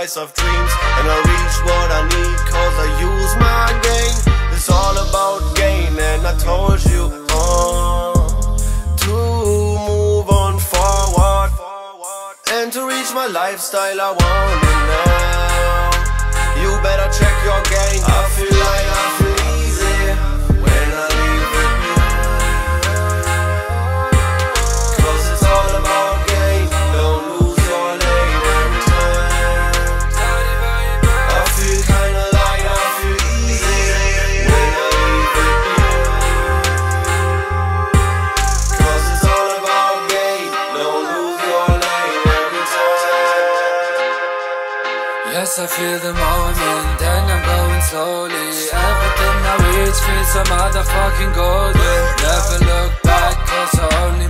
of dreams. And I reach what I need cause I use my game. It's all about gain and I told you uh, To move on forward. And to reach my lifestyle I want it now. You better check your game I feel like I Yes, I feel the moment and I'm going slowly. Everything I reach feels so motherfucking golden. Never look back cause I only